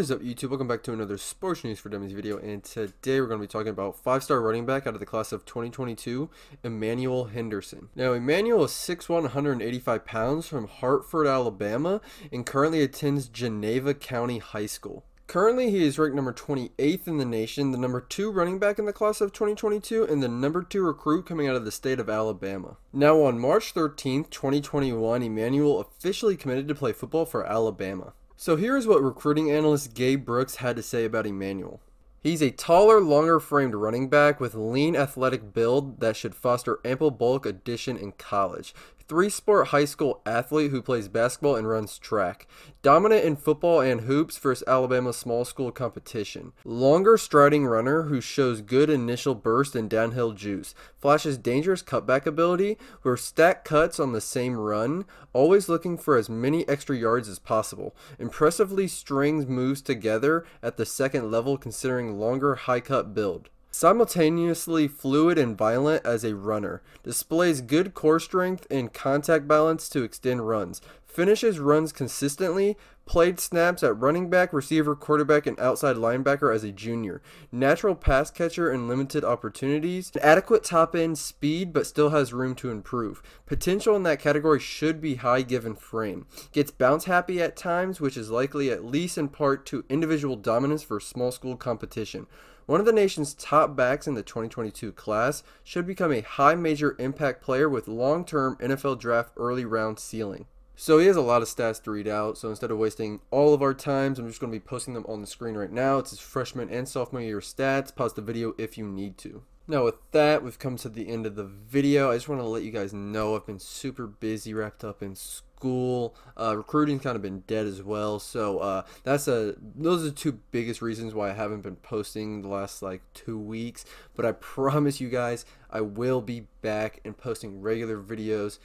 is up YouTube? Welcome back to another Sports News for Dummies video and today we're going to be talking about five-star running back out of the class of 2022, Emmanuel Henderson. Now Emmanuel is 6'1", 185 pounds from Hartford, Alabama and currently attends Geneva County High School. Currently, he is ranked number 28th in the nation, the number 2 running back in the class of 2022, and the number 2 recruit coming out of the state of Alabama. Now, on March 13th, 2021, Emmanuel officially committed to play football for Alabama. So here is what recruiting analyst Gabe Brooks had to say about Emmanuel. He's a taller, longer framed running back with lean athletic build that should foster ample bulk addition in college. Three sport high school athlete who plays basketball and runs track. Dominant in football and hoops versus Alabama small school competition. Longer striding runner who shows good initial burst and downhill juice. Flashes dangerous cutback ability where stack cuts on the same run, always looking for as many extra yards as possible. Impressively strings moves together at the second level considering longer high cut build. Simultaneously fluid and violent as a runner. Displays good core strength and contact balance to extend runs. Finishes runs consistently. Played snaps at running back, receiver, quarterback, and outside linebacker as a junior. Natural pass catcher and limited opportunities. Adequate top end speed, but still has room to improve. Potential in that category should be high given frame. Gets bounce happy at times, which is likely at least in part to individual dominance for small school competition. One of the nation's top backs in the 2022 class should become a high major impact player with long term NFL draft early round ceiling. So he has a lot of stats to read out. So instead of wasting all of our times, I'm just going to be posting them on the screen right now. It's his freshman and sophomore year stats. Pause the video if you need to. Now with that, we've come to the end of the video. I just want to let you guys know I've been super busy, wrapped up in school. Uh, recruiting's kind of been dead as well. So uh, that's a those are the two biggest reasons why I haven't been posting the last like two weeks. But I promise you guys, I will be back and posting regular videos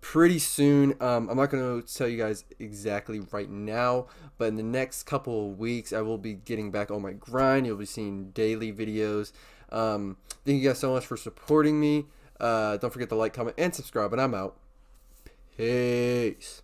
pretty soon. Um, I'm not going to tell you guys exactly right now, but in the next couple of weeks, I will be getting back on my grind. You'll be seeing daily videos. Um, thank you guys so much for supporting me. Uh, don't forget to like, comment, and subscribe, and I'm out. Peace.